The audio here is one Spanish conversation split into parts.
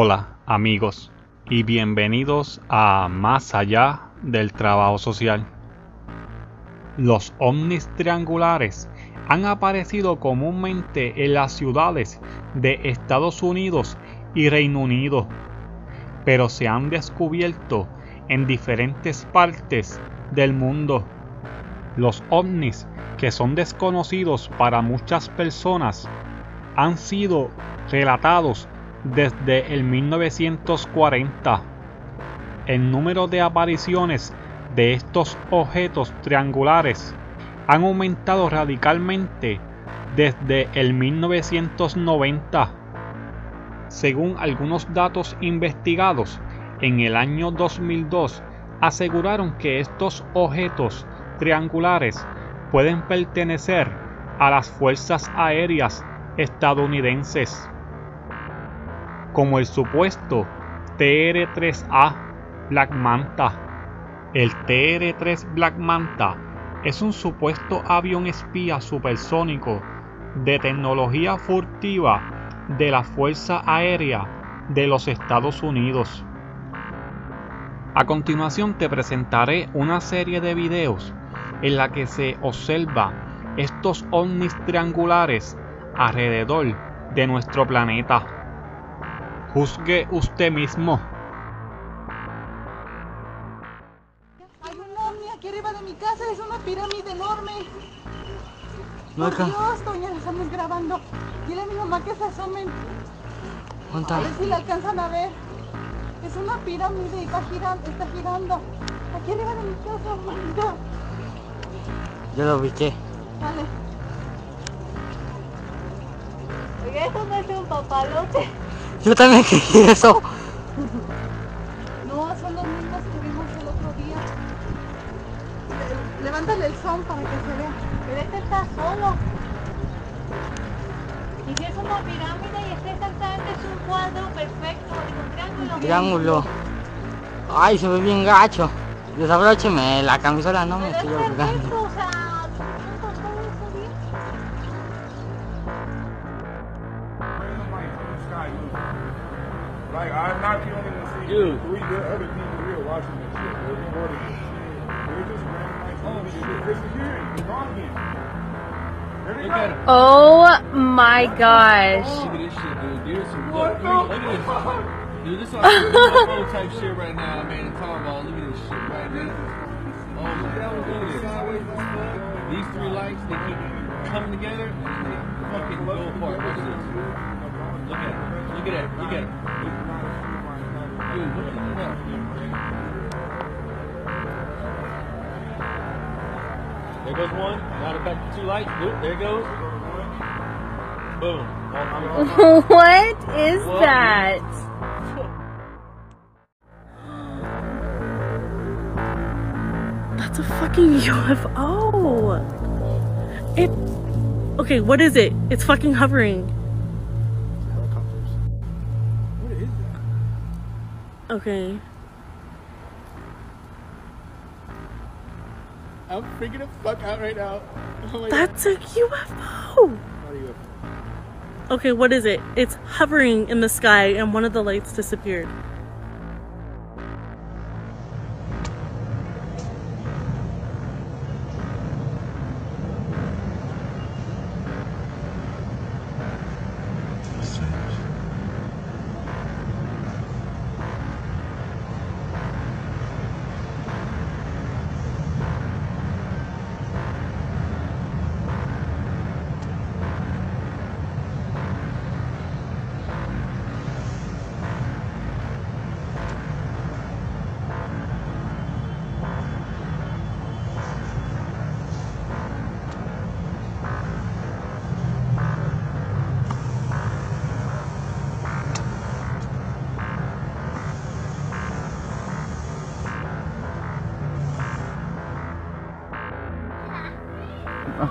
Hola amigos y bienvenidos a Más allá del trabajo social. Los ovnis triangulares han aparecido comúnmente en las ciudades de Estados Unidos y Reino Unido, pero se han descubierto en diferentes partes del mundo. Los ovnis, que son desconocidos para muchas personas, han sido relatados desde el 1940. El número de apariciones de estos objetos triangulares han aumentado radicalmente desde el 1990. Según algunos datos investigados, en el año 2002 aseguraron que estos objetos triangulares pueden pertenecer a las fuerzas aéreas estadounidenses como el supuesto TR-3A Black Manta. El TR-3 Black Manta es un supuesto avión espía supersónico de tecnología furtiva de la Fuerza Aérea de los Estados Unidos. A continuación te presentaré una serie de videos en la que se observa estos ovnis triangulares alrededor de nuestro planeta. Juzgue usted mismo. Hay un ovni aquí arriba de mi casa, es una pirámide enorme. No Por acá. Dios, doña, la estamos grabando. Dile a mi mamá que se asomen. ¿Dónde A ver si la alcanzan a ver. Es una pirámide y está girando, está girando. Aquí arriba de mi casa, mira. Yo lo ubiqué. Dale. Oiga, eso no es un papalote. Yo también quería eso. No, son los mismos que vimos el otro día. Le- Levántale el son para que se vea. Pero este está solo. Y si es una pirámide y este exactamente es un cuadro perfecto, un triángulo. Triángulo. Ay, se ve bien gacho. Desabrócheme la camisola, no me estoy es Like I'm not the only one seeing Dude. it. Three good other people here watching this shit. They're recording this shit. They're just random lights Oh, moving. shit. There's security. It's gone again. They Look go. at him. Oh my gosh. Look at this shit, dude. Dude, some What look, the look, look at fuck? this. Dude, this is like some UFO type shit right now, man. And talking about, look at this shit right now. Oh, look at look at this. These three lights, they keep coming together and then they fucking go apart. Watch this. Look at it. Look at it. Look at it. Dude, look at up. There goes one. The back two lights. Oop, there it goes. Boom. What is What? that? That's a fucking UFO. It. Okay, what is it? It's fucking hovering. Okay. I'm freaking the fuck out right now. Oh That's a UFO. god. Okay, what is it? It's hovering in the sky and one of the lights disappeared.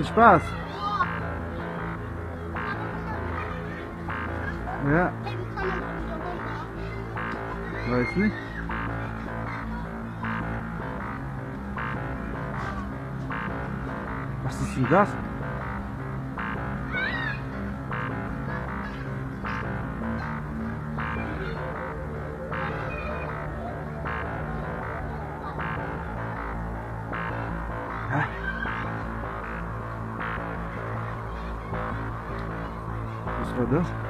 Viel Spaß. Ja. Weiß nicht. Was ist denn das? Nossa.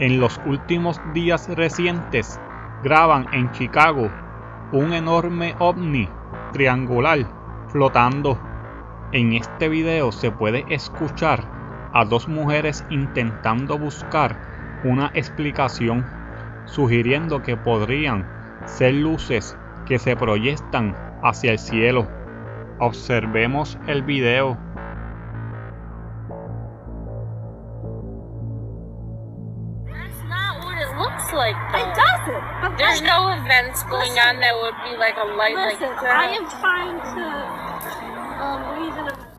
En los últimos días recientes graban en Chicago un enorme ovni triangular flotando. En este video se puede escuchar a dos mujeres intentando buscar una explicación, sugiriendo que podrían ser luces que se proyectan hacia el cielo. Observemos el video. There's no events going on that would be like a light like listen, that. I am trying to um, reason.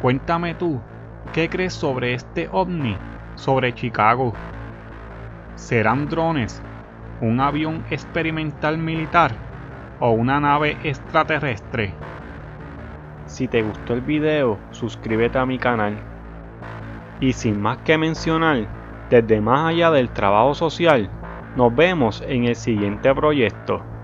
Cuéntame tú, ¿qué crees sobre este ovni sobre Chicago? ¿Serán drones, un avión experimental militar o una nave extraterrestre? Si te gustó el video, suscríbete a mi canal. Y sin más que mencionar, desde más allá del trabajo social, nos vemos en el siguiente proyecto.